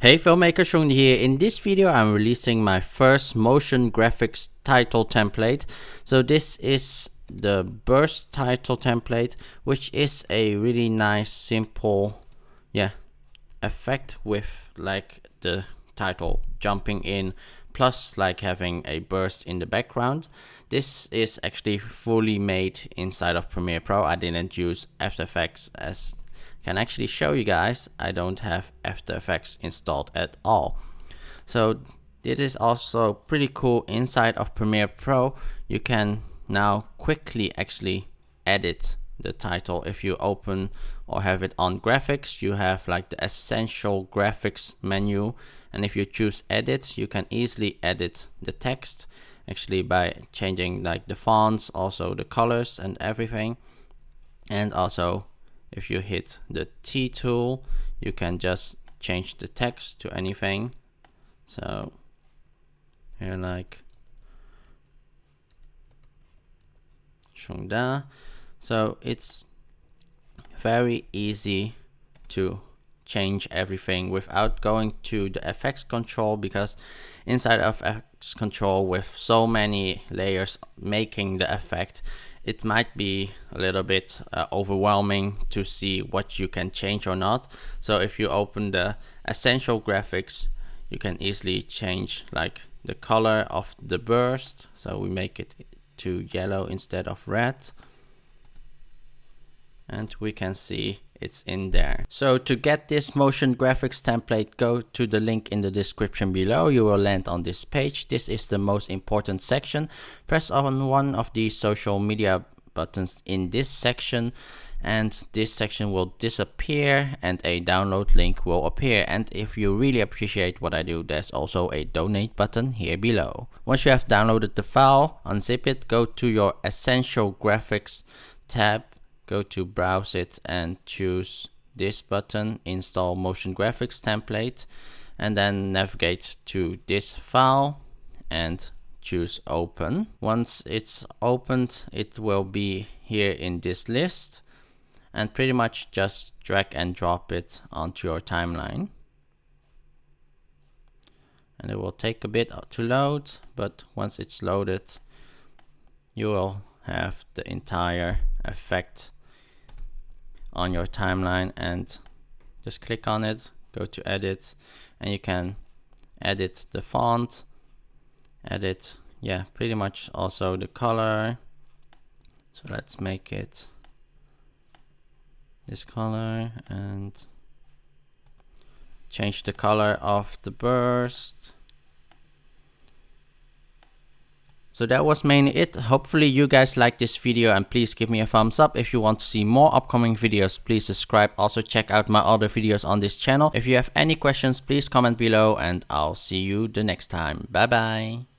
Hey filmmaker Chung here. In this video I'm releasing my first motion graphics title template. So this is the burst title template which is a really nice simple yeah effect with like the title jumping in plus like having a burst in the background. This is actually fully made inside of Premiere Pro. I didn't use After Effects as can actually show you guys I don't have After Effects installed at all. So it is also pretty cool inside of Premiere Pro. You can now quickly actually edit the title if you open or have it on graphics you have like the essential graphics menu and if you choose edit you can easily edit the text actually by changing like the fonts also the colors and everything and also if you hit the T tool you can just change the text to anything. So here like Chungdha so it's very easy to change everything without going to the FX control because inside of FX control with so many layers making the effect it might be a little bit uh, overwhelming to see what you can change or not. So if you open the essential graphics, you can easily change like the color of the burst. So we make it to yellow instead of red. And we can see it's in there. So to get this motion graphics template, go to the link in the description below. You will land on this page. This is the most important section. Press on one of the social media buttons in this section and this section will disappear and a download link will appear and if you really appreciate what I do there's also a donate button here below. Once you have downloaded the file, unzip it, go to your essential graphics tab go to browse it and choose this button install motion graphics template and then navigate to this file and choose open. Once it's opened it will be here in this list and pretty much just drag and drop it onto your timeline. And it will take a bit to load but once it's loaded you will have the entire effect on your timeline and just click on it go to edit and you can edit the font edit yeah pretty much also the color. So let's make it this color and change the color of the burst So that was mainly it. Hopefully you guys liked this video and please give me a thumbs up. If you want to see more upcoming videos, please subscribe. Also check out my other videos on this channel. If you have any questions, please comment below and I'll see you the next time. Bye bye.